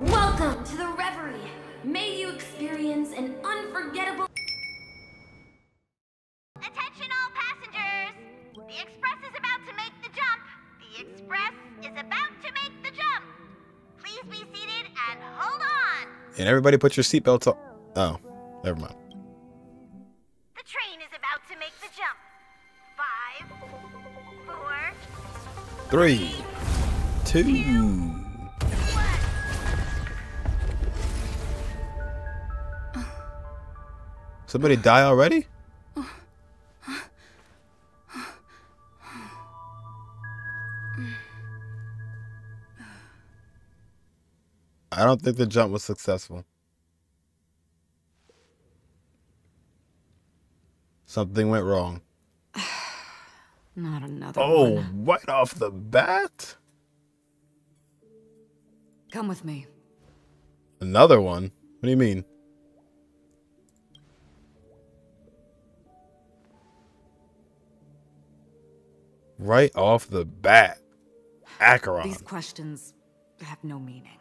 Welcome to the Reverie. May you experience an unforgettable. Attention all passengers! The express is about to make the jump. The express is about to make the jump. Please be seated and hold on. And everybody put your seatbelts on. Oh, never mind. The train is about to make the jump. Five, four, Three, two. one. Somebody die already? I don't think the jump was successful. Something went wrong. Not another Oh, one. right off the bat? Come with me. Another one? What do you mean? Right off the bat. Acheron. These questions have no meaning.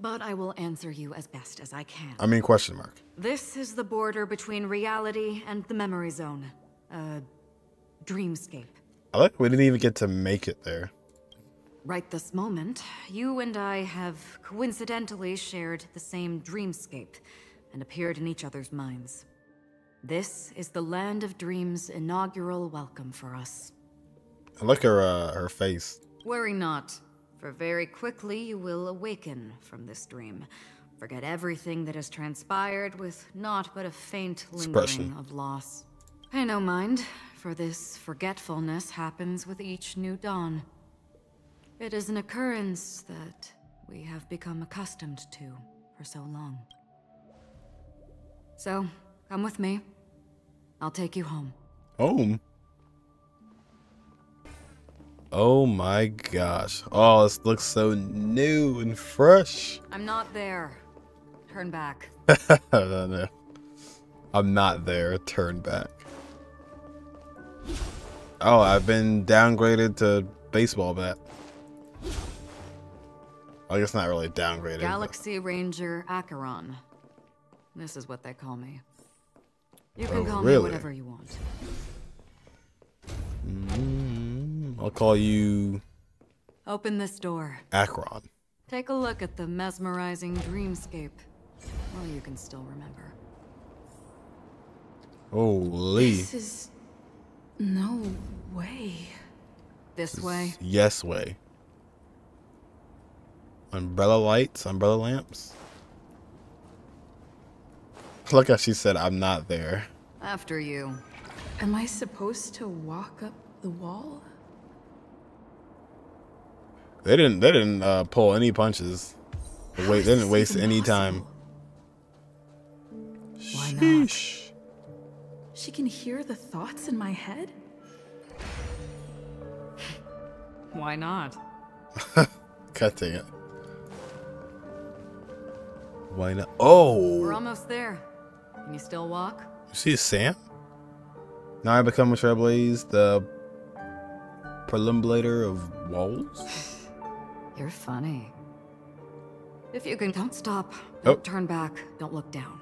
But I will answer you as best as I can. I mean, question mark. This is the border between reality and the memory zone. A dreamscape. I like we didn't even get to make it there. Right this moment, you and I have coincidentally shared the same dreamscape and appeared in each other's minds. This is the Land of Dreams' inaugural welcome for us. I like her uh, her face. Worry not, for very quickly you will awaken from this dream. Forget everything that has transpired with naught but a faint lingering Expression. of loss. Pay no mind, for this forgetfulness happens with each new dawn. It is an occurrence that we have become accustomed to for so long. So, come with me. I'll take you home. Home. Oh my gosh. Oh, this looks so new and fresh. I'm not there. Turn back. Don't know. I'm not there. Turn back. Oh, I've been downgraded to baseball bat. I guess not really downgraded. but- Galaxy Ranger Acheron. This is what they call me. You can Oh, call really? me whatever you want. I'll call you Open this door. Acheron. Take a look at the mesmerizing dreamscape. Well, you can still remember. Holy. This is no way. This way. Yes way. Umbrella lights, umbrella lamps. Look how she said, I'm not there. After you. Am I supposed to walk up the wall? They didn't they didn't uh, pull any punches. Wait, they didn't waste even any time. possible? Why not? Sheesh. She can hear the thoughts in my head? Why not? God dang it. Why not? Oh, We're almost there. Can you still walk? you see Sam? Now I become a Trailblaze, the perambulator of walls. You're funny. If you can, don't stop. Oh. Don't turn back. Don't look down.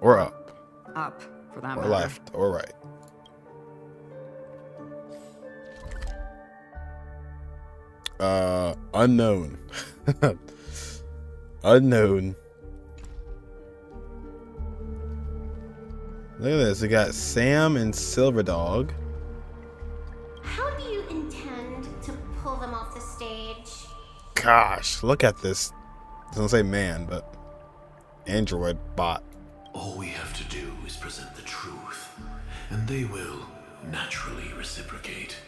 Or up, Up, for that or matter. left, or right. Uh, unknown. unknown. Look at this. We got Sam and Silver Dog. Gosh, look at this. I don't say man, but android bot. All we have to do is present the truth, and they will naturally reciprocate.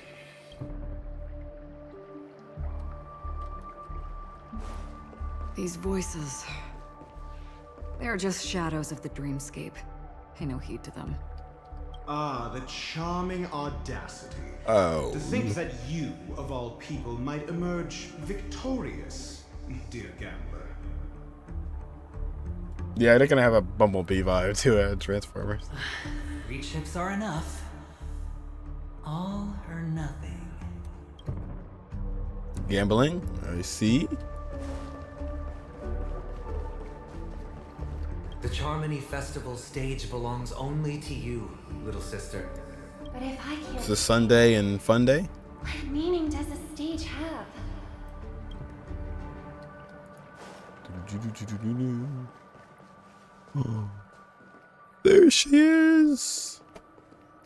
These voices. They are just shadows of the dreamscape. Pay no heed to them. Ah, the charming audacity. Oh. To think that you, of all people, might emerge victorious, dear gambler. Yeah, they're gonna have a Bumblebee vibe to uh, Transformers. Three chips are enough. All or nothing. Gambling, I see. The Charmony Festival stage belongs only to you, little sister. But if I can't, It's a Sunday and fun day. what meaning does the stage have? There she is.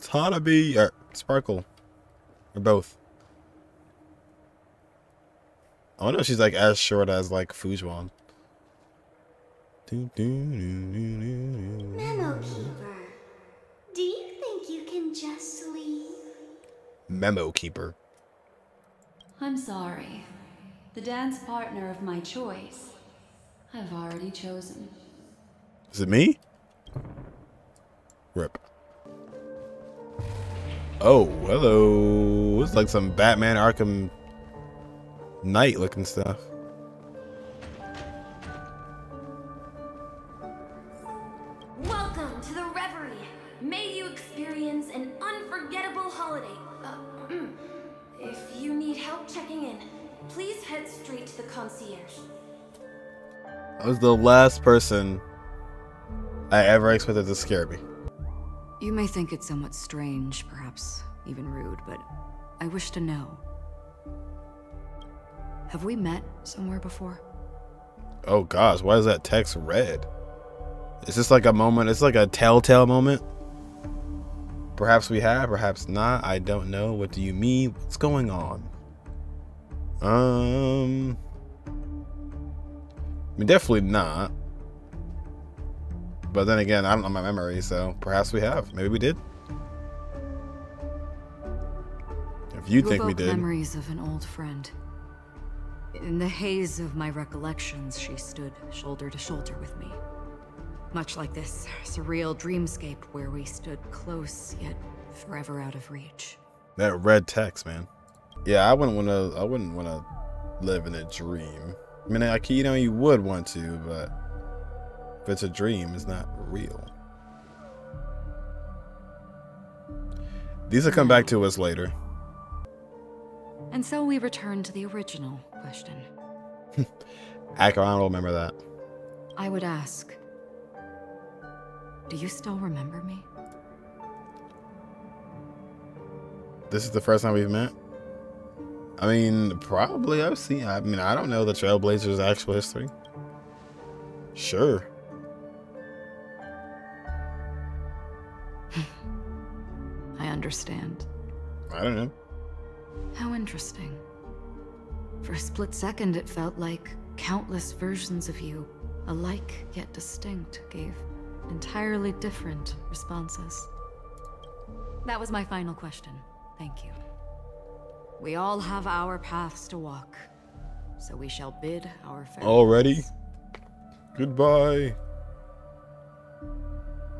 Hanabi or Sparkle. Or both. I wonder if she's like as short as like Fu Xuan. Memo Keeper, do you think you can just leave? Memo Keeper. I'm sorry. The dance partner of my choice, I've already chosen. Is it me? Rip. Oh, hello. It's like some Batman Arkham Knight looking stuff. Was the last person I ever expected to scare me. You may think it somewhat strange, perhaps even rude, but I wish to know. Have we met somewhere before? Oh gosh, why is that text red? Is this like a moment? It's like a telltale moment. Perhaps we have, perhaps not. I don't know. What do you mean? What's going on? Um, I mean, definitely not. But then again, I don't know my memory, so perhaps we have. Maybe we did. If you think we did, memories of an old friend. In the haze of my recollections, she stood shoulder to shoulder with me. Much like this surreal dreamscape where we stood close yet forever out of reach. that red text, man. Yeah, I wouldn't want to. I wouldn't want to live in a dream. I mean, like you know, you would want to, but if it's a dream, it's not real. These will come back to us later. And so we return to the original question. Ack, I don't remember that. I would ask Do you still remember me? This is the first time we've met. I mean, probably I've seen. I mean, I don't know the Trailblazers' actual history. Sure. I understand. I don't know. How interesting. For a split second, it felt like countless versions of you, alike yet distinct, gave entirely different responses. That was my final question. Thank you. We all have our paths to walk, so we shall bid our farewells. Already? Goodbye.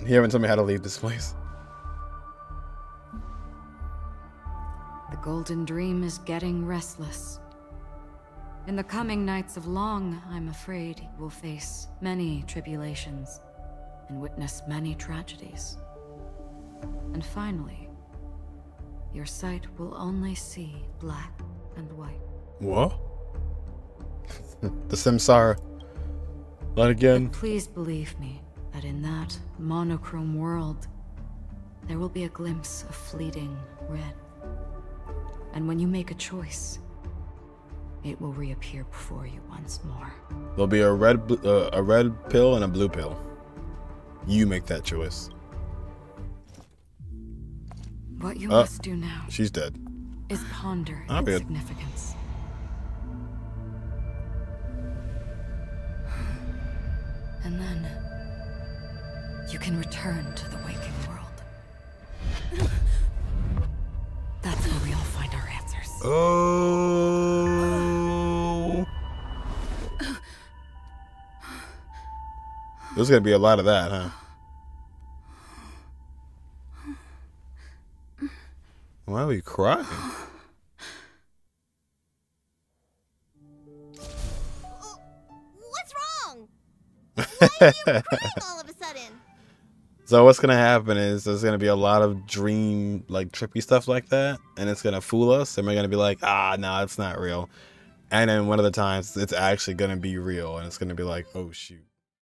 He haven't told me how to leave this place. The Golden Dream is getting restless. In the coming nights of Long, I'm afraid you will face many tribulations and witness many tragedies. And finally, your sight will only see black and white. What? the Samsara. Not again. Please believe me that in that monochrome world, there will be a glimpse of fleeting red. And when you make a choice, it will reappear before you once more. There'll be a red, uh, a red pill and a blue pill. You make that choice. What you Uh, must do now She's dead. is ponder its good. significance. And then you can return to the waking world. That's where we all find our answers. Oh. There's gonna be a lot of that, huh? Why are you crying? What's wrong? Why are you crying all of a sudden? So what's gonna happen is there's gonna be a lot of dream like trippy stuff like that, and it's gonna fool us, and we're gonna be like, ah, no, it's not real. And then one of the times it's actually gonna be real, and it's gonna be like, oh shoot.